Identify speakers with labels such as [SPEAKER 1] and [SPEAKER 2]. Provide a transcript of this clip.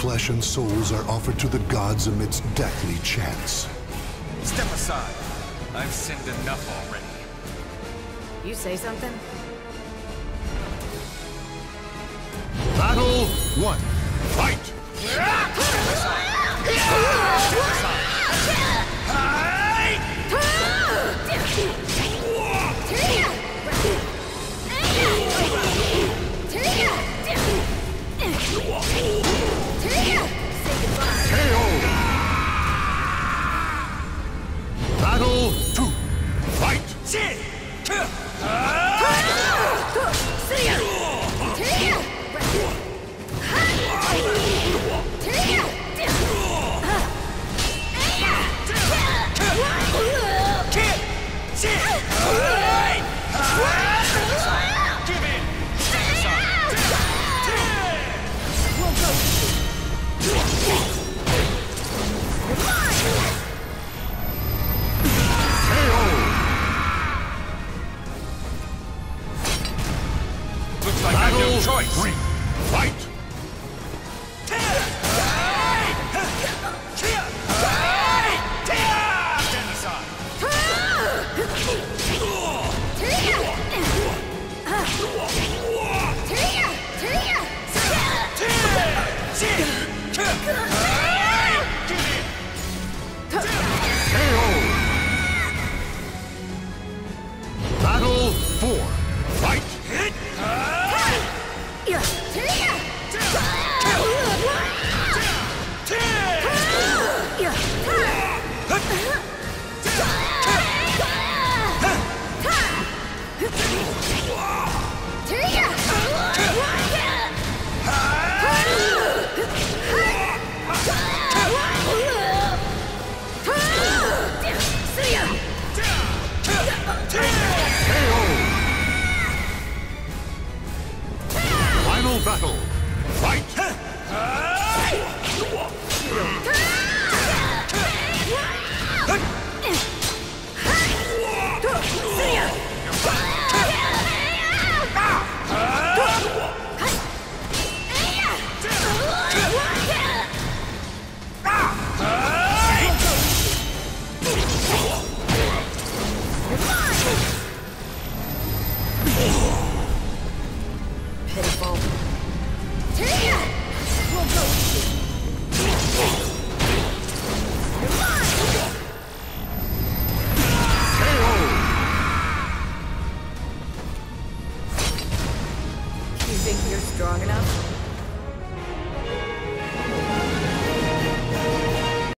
[SPEAKER 1] flesh and souls are offered to the gods amidst deathly chants.
[SPEAKER 2] Step aside. I've sinned enough already.
[SPEAKER 3] You say something?
[SPEAKER 1] Battle one. Fight! choice. Three, fight! Ugh! battle. think you're strong enough?